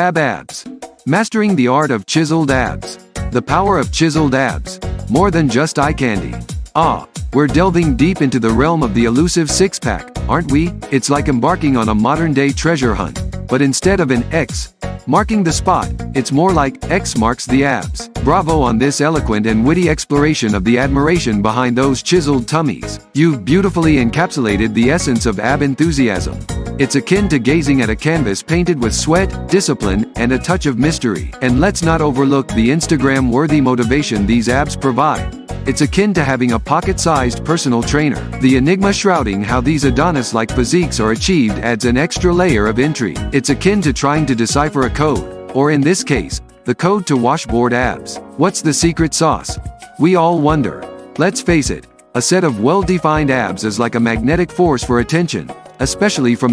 Fab abs. Mastering the art of chiseled abs. The power of chiseled abs. More than just eye candy. Ah, we're delving deep into the realm of the elusive six-pack, aren't we? It's like embarking on a modern-day treasure hunt. But instead of an X, marking the spot, it's more like X marks the abs. Bravo on this eloquent and witty exploration of the admiration behind those chiseled tummies. You've beautifully encapsulated the essence of ab enthusiasm. It's akin to gazing at a canvas painted with sweat, discipline, and a touch of mystery. And let's not overlook the Instagram-worthy motivation these abs provide. It's akin to having a pocket-sized personal trainer. The enigma shrouding how these Adonis-like physiques are achieved adds an extra layer of intrigue. It's akin to trying to decipher a code, or in this case, the code to washboard abs. What's the secret sauce? We all wonder. Let's face it, a set of well-defined abs is like a magnetic force for attention, especially from